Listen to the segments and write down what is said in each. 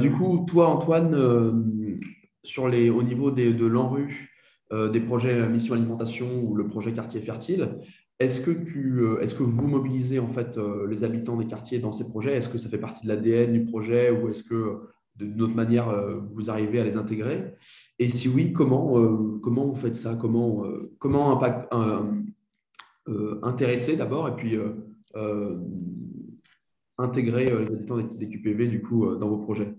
du coup, toi, Antoine, sur les, au niveau de l'ANRU, des projets Mission Alimentation ou le projet Quartier Fertile, est-ce que, vous mobilisez en fait les habitants des quartiers dans ces projets? Est-ce que ça fait partie de l'ADN du projet ou est-ce que d'une autre manière, euh, vous arrivez à les intégrer? Et si oui, comment, euh, comment vous faites ça? Comment, euh, comment intéresser d'abord et puis intégrer les habitants des, QPV du coup dans vos projets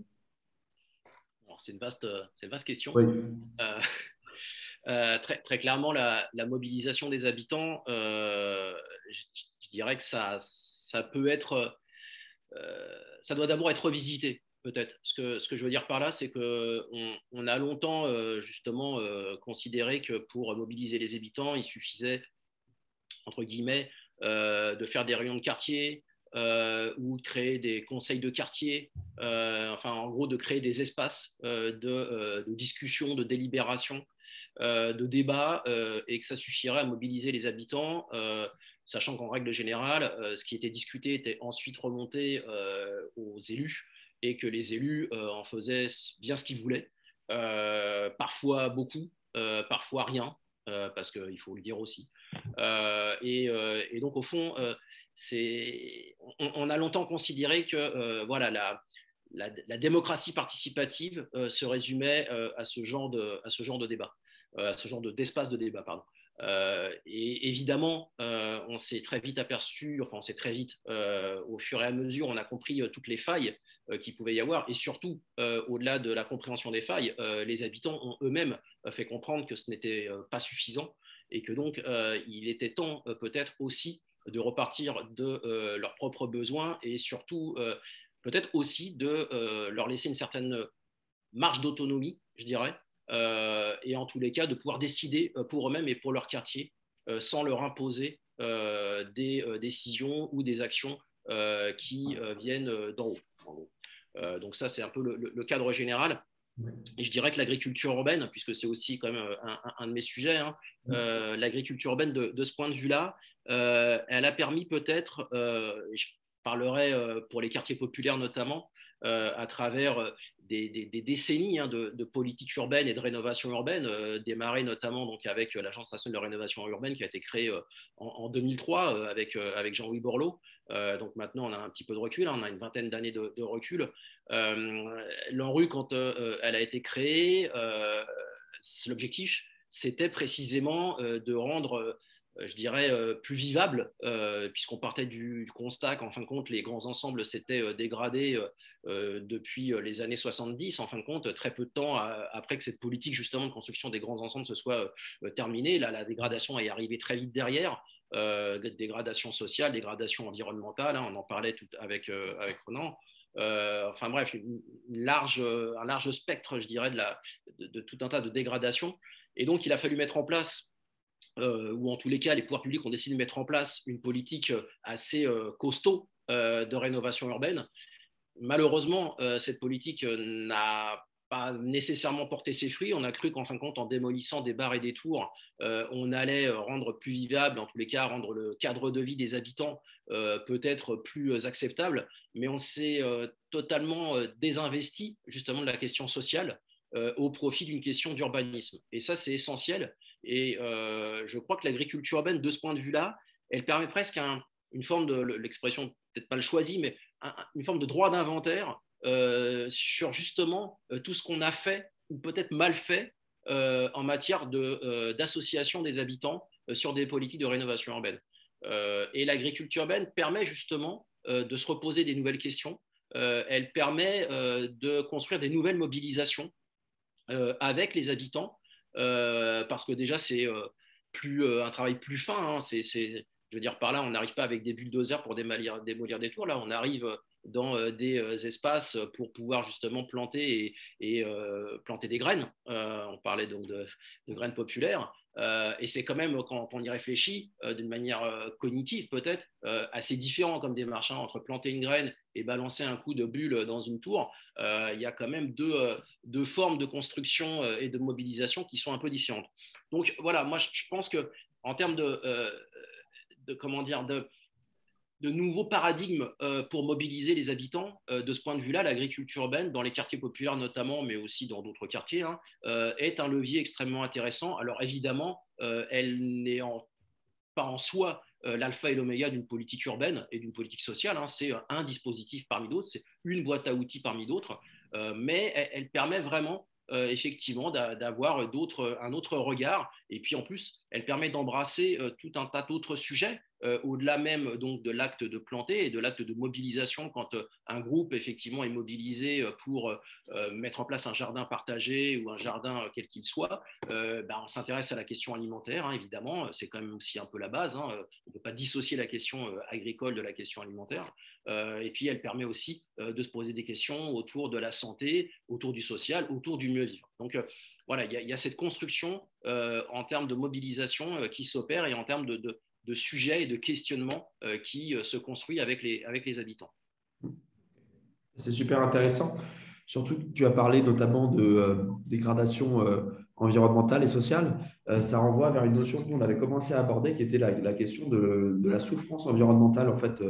C'est une, vaste, une vaste question. très, très, clairement, la, mobilisation des habitants, je, je, dirais que ça, ça peut être, ça doit d'abord être revisité peut-être. Ce que, ce que je veux dire par là, c'est qu'on on a longtemps euh, justement euh, considéré que pour mobiliser les habitants, il suffisait, entre guillemets, euh, de faire des réunions de quartier ou de créer des conseils de quartier, enfin en gros de créer des espaces de, de, discussion, de délibération, de débat, et que ça suffirait à mobiliser les habitants sachant qu'en règle générale, ce qui était discuté était ensuite remonté aux élus et que les élus euh, en faisaient bien ce qu'ils voulaient, euh, parfois beaucoup, euh, parfois rien, parce qu'il faut le dire aussi. Et, donc, au fond, on, on, a longtemps considéré que voilà, la, démocratie participative se résumait à, ce genre de, débat, à ce genre d'espace de, débat. Pardon. et évidemment, on s'est très vite aperçu, enfin on s'est très vite, au fur et à mesure, on a compris toutes les failles euh, qu'il pouvait y avoir. Et surtout, euh, au-delà de la compréhension des failles, euh, les habitants ont eux-mêmes fait comprendre que ce n'était pas suffisant et que donc il était temps peut-être aussi de repartir de leurs propres besoins et surtout peut-être aussi de leur laisser une certaine marge d'autonomie, je dirais, et en tous les cas de pouvoir décider pour eux-mêmes et pour leur quartier sans leur imposer des décisions ou des actions qui viennent d'en haut. Euh, donc ça, c'est un peu le, cadre général. Et je dirais que l'agriculture urbaine, puisque c'est aussi quand même euh, un, de mes sujets, hein, euh, l'agriculture urbaine de, ce point de vue-là, elle a permis peut-être, je parlerai pour les quartiers populaires notamment, à travers des, décennies hein, de, politique urbaine et de rénovation urbaine, démarrées notamment donc avec l'Agence nationale de rénovation urbaine qui a été créée en, 2003 avec, Jean-Louis Borloo, euh, donc maintenant, on a un petit peu de recul, hein, on a une vingtaine d'années de, recul. Euh, L'ANRU, quand euh, elle a été créée, l'objectif, c'était précisément de rendre je dirais, plus vivable, puisqu'on partait du constat qu'en fin de compte, les grands ensembles s'étaient dégradés depuis les années 70, en fin de compte, très peu de temps après que cette politique justement de construction des grands ensembles se soit terminée. Là, la dégradation est arrivée très vite derrière. Euh, dégradation sociale, dégradation environnementale, hein, on en parlait tout avec, euh, avec Renan. Euh, enfin bref, un large spectre, je dirais, de, de, tout un tas de dégradations. Et donc, il a fallu mettre en place, ou en tous les cas, les pouvoirs publics ont décidé de mettre en place une politique assez costaud de rénovation urbaine. Malheureusement, cette politique n'a nécessairement porté ses fruits. On a cru qu'en fin de compte, en démolissant des bars et des tours, euh, on allait euh, rendre plus vivable, en tous les cas, rendre le cadre de vie des habitants euh, peut-être plus acceptable, mais on s'est totalement désinvesti justement de la question sociale au profit d'une question d'urbanisme. Et ça, c'est essentiel. Et je crois que l'agriculture urbaine, de ce point de vue-là, elle permet presque une forme de, l'expression peut-être pas le choisi, mais une forme de droit d'inventaire euh, sur justement euh, tout ce qu'on a fait ou peut-être mal fait euh, en matière d'association des habitants sur des politiques de rénovation urbaine. et l'agriculture urbaine permet justement de se reposer des nouvelles questions. elle permet de construire des nouvelles mobilisations avec les habitants, parce que déjà c'est plus un travail plus fin. Hein. c'est, je veux dire par là, on n'arrive pas avec des bulldozers pour démolir, des tours. Là, on arrive dans euh, des euh, espaces pour pouvoir justement planter et, euh, planter des graines. on parlait donc de, graines populaires. Et c'est quand même, quand, on y réfléchit, d'une manière cognitive peut-être, assez différent comme démarche hein, entre planter une graine et balancer un coup de bulle dans une tour. il y a quand même deux, deux, formes de construction et de mobilisation qui sont un peu différentes. Donc voilà, moi je pense que en termes de, de comment dire, de de nouveaux paradigmes pour mobiliser les habitants. de ce point de vue-là, l'agriculture urbaine, dans les quartiers populaires notamment, mais aussi dans d'autres quartiers, hein, est un levier extrêmement intéressant. Alors évidemment, elle n'est pas en soi l'alpha et l'oméga d'une politique urbaine et d'une politique sociale. Hein. C'est un dispositif parmi d'autres, c'est une boîte à outils parmi d'autres, mais elle, permet vraiment euh, effectivement d'avoir un autre regard. Et puis en plus, elle permet d'embrasser euh, tout un tas d'autres sujets euh, au-delà même donc de l'acte de planter et de l'acte de mobilisation quand euh, un groupe effectivement est mobilisé euh, pour mettre en place un jardin partagé ou un jardin quel qu'il soit, ben, on s'intéresse à la question alimentaire, hein, évidemment, c'est quand même aussi un peu la base, hein. on ne peut pas dissocier la question agricole de la question alimentaire, et puis elle permet aussi de se poser des questions autour de la santé, autour du social, autour du mieux vivre. Donc voilà, il y, a cette construction en termes de mobilisation qui s'opère et en termes de sujets et de questionnements euh, qui euh, se construit avec les, avec les habitants. C'est super intéressant. Surtout que tu as parlé notamment de euh, dégradation environnementale et sociale. ça renvoie vers une notion qu'on avait commencé à aborder, qui était la, la question de, de, la souffrance environnementale, en fait,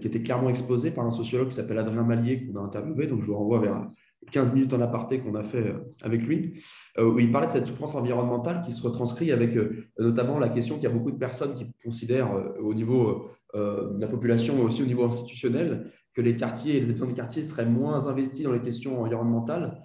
qui était clairement exposée par un sociologue qui s'appelle Adrien Mallier, qu'on a interviewé. Donc, je vous renvoie vers 15 minutes en aparté qu'on a fait euh, avec lui, euh, où il parlait de cette souffrance environnementale qui se retranscrit avec euh, notamment la question qu'il y a beaucoup de personnes qui considèrent au niveau de la population, mais aussi au niveau institutionnel, que les quartiers et les habitants des quartiers seraient moins investis dans les questions environnementales,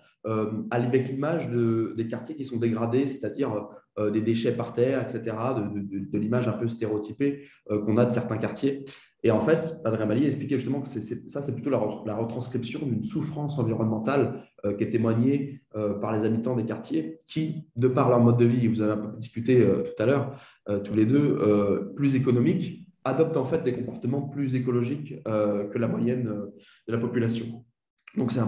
avec l'image de, des quartiers qui sont dégradés, c'est-à-dire des déchets par terre, etc., de, l'image un peu stéréotypée qu'on a de certains quartiers. Et en fait, Adrien Mali expliquait justement que ça, c'est plutôt la, retranscription d'une souffrance environnementale euh, qui est témoignée euh, par les habitants des quartiers, qui, de par leur mode de vie, vous avez un peu discuté euh, tout à l'heure, tous les deux, plus économiques, adoptent en fait des comportements plus écologiques que la moyenne de la population. Donc c'est un